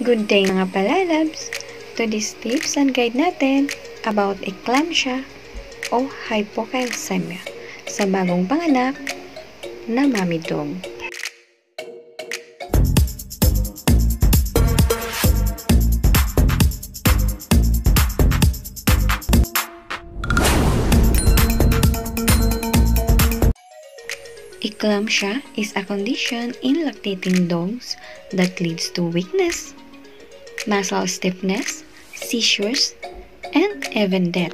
Good day mga palalabs! Today's tips and guide natin about eclampsia o hypocalcemia sa bagong panganak na mommy dog. Eclampsia is a condition in lactating dogs that leads to weakness, muscle stiffness, seizures, and even death.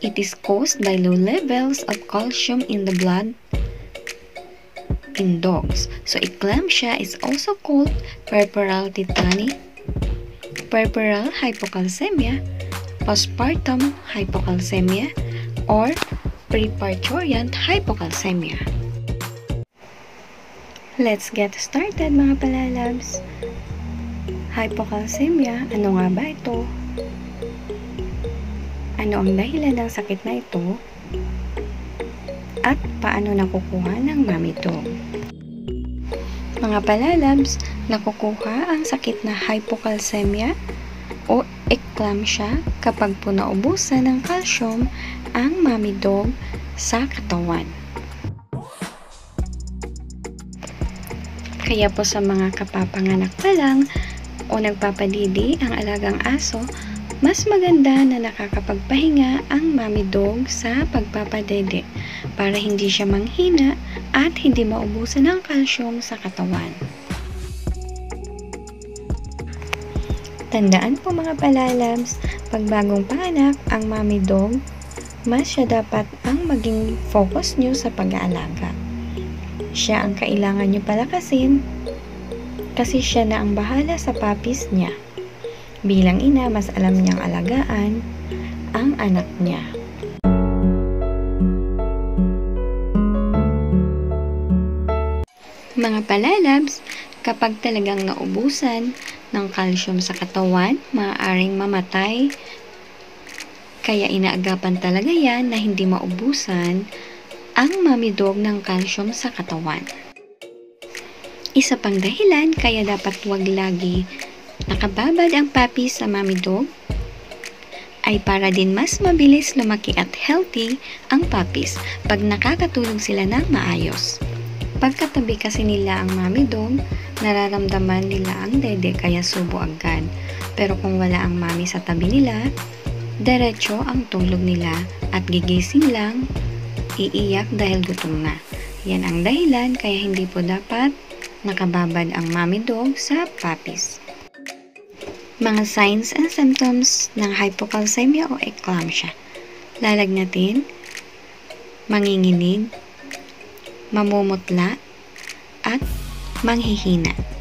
It is caused by low levels of calcium in the blood in dogs. So eclampsia is also called puerperal tetany, puerperal hypocalcemia, postpartum hypocalcemia, or preparturient hypocalcemia. Let's get started mga palalabs. Hypocalcemia, ano nga ba ito? Ano ang dahilan ng sakit na ito? At paano nakukuha ng mami dog? Mga palalabs, nakukuha ang sakit na hypocalcemia o eclampsia kapag po naubusan ng calcium ang mami dog sa katawan. Kaya po sa mga kapapanganak pa lang o nagpapadidi ang alagang aso, mas maganda na nakakapagpahinga ang mami dog sa pagpapadede para hindi siya manghina at hindi maubusan ng calcium sa katawan. Tandaan po mga palalabs, pag bagong panganak ang mami dog, mas siya dapat ang maging focus nyo sa pag-aalaga. Siya ang kailangan nyo palakasin kasi siya na ang bahala sa papis niya. Bilang ina, mas alam niyang alagaan ang anak niya. Mga palalabs, kapag talagang naubusan ng calcium sa katawan, maaaring mamatay. Kaya inaagapan talaga yan na hindi maubusan ang mami dog ng calcium sa katawan. Isa pang dahilan kaya dapat wag lagi nakababad ang papi sa mami dog ay para din mas mabilis lumaki at healthy ang puppies pag nakakatulog sila ng maayos. Pagkatabi kasi nila ang mami dog, nararamdaman nila ang dede kaya subo agad. Pero kung wala ang mami sa tabi nila, diretso ang tulog nila at gigising lang, iiyak dahil gutom na. Yan ang dahilan kaya hindi po dapat nakababad ang mami dog sa puppies. Mga signs and symptoms ng hypocalcemia o eclampsia. Lalagnatin, manginginig, mamumutla, at manghihina.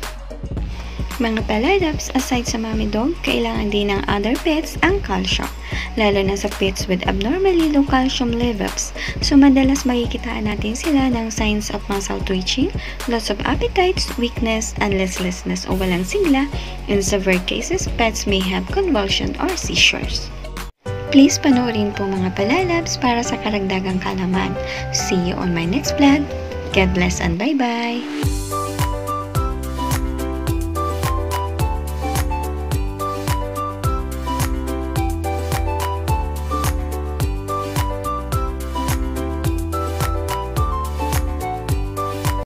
Mga palalabs, aside sa mommy dog, kailangan din ng other pets ang calcium, lalo na sa pets with abnormally low calcium levels. So, madalas makikitaan natin sila ng signs of muscle twitching, loss of appetites, weakness, and listlessness o walang sigla. In severe cases, pets may have convulsion or seizures. Please panoorin po mga palalabs para sa karagdagang kalaman. See you on my next vlog. God bless and bye-bye!